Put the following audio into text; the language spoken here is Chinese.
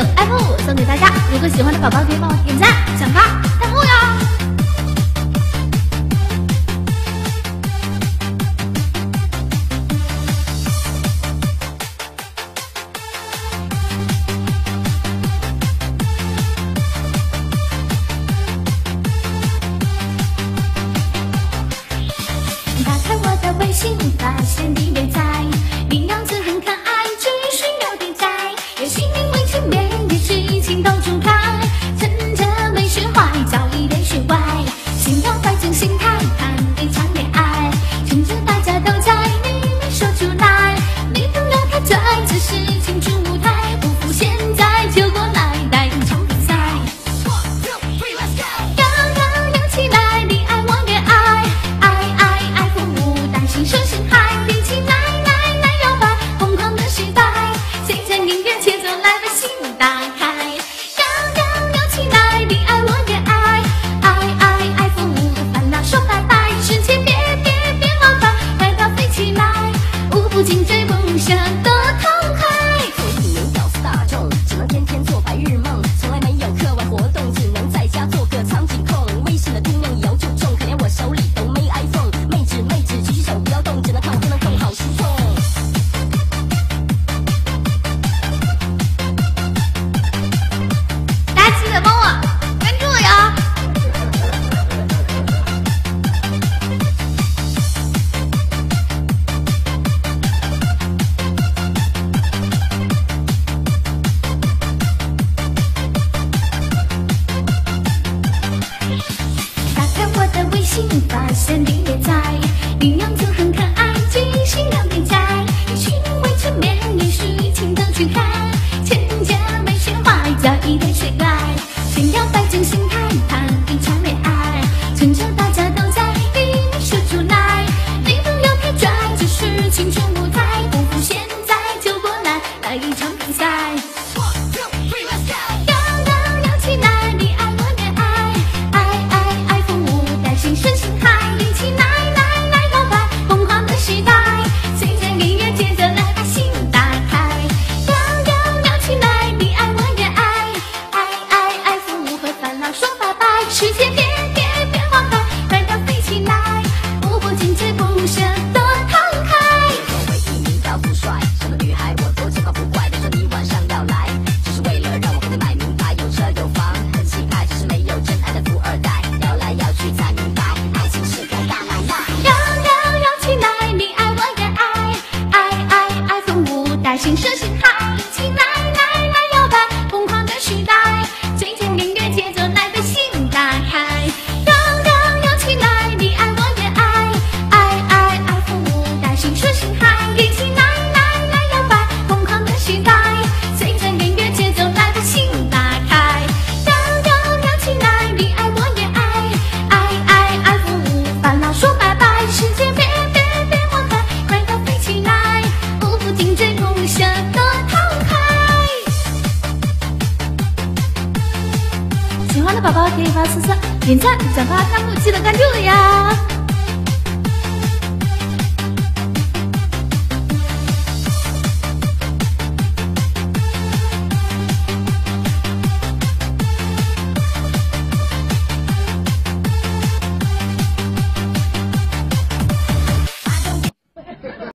iPhone 五送给大家，如果喜欢的宝宝可以帮我点赞、转发、弹幕哟！打开我的微信，发现你也在。到处开，趁着没学坏，早一点学乖，心要摆正心态。发现你也在营养就很可爱精心的编织请微笑面对虚情都去看千真万鲜花早已被吹散心跳摆心态谈一场恋爱趁着大家都在你出来你不要太拽只是青春舞台不服现在就过来来一场新车新号。宝宝可以发私信点赞转发弹幕记得关注我呀。